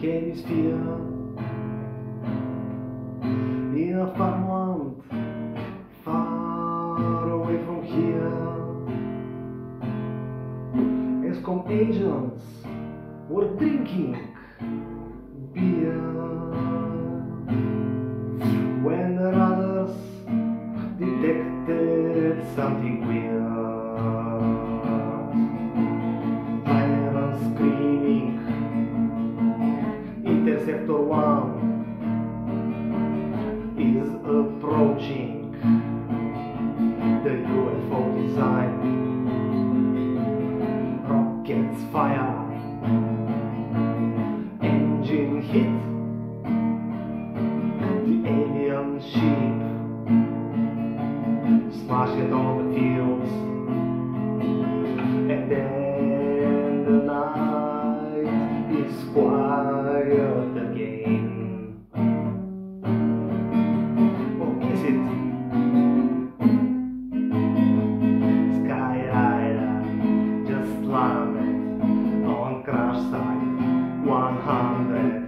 hemisphere in a farmland far away from here. X-Com agents were drinking beer when the others detected something weird. The UFO design. Rockets fire, engine hit, the alien ship smash it on the fields, and then the night is quiet again. Site 100.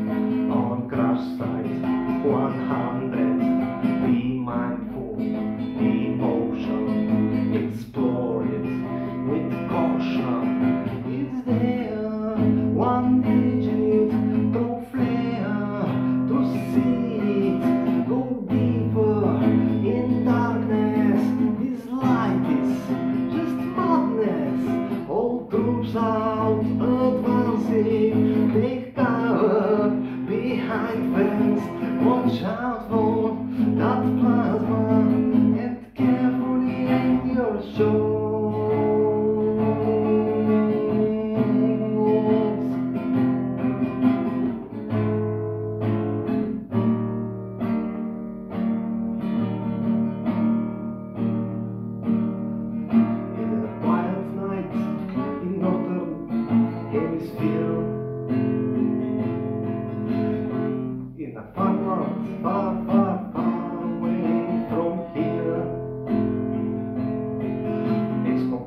In a farmland far, far, far away from here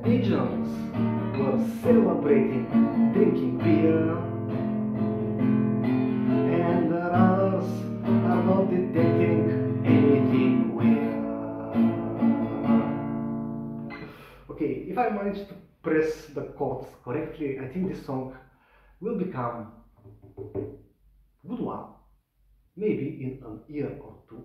agents were celebrating, drinking beer. And the others are not detecting anything weird. Okay, if I manage to press the chords correctly, I think this song will become good one, maybe in an year or two.